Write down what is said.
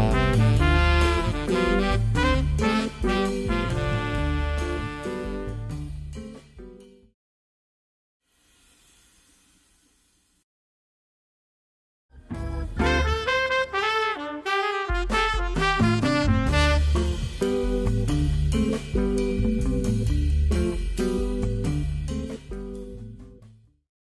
Bye.